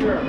Sure.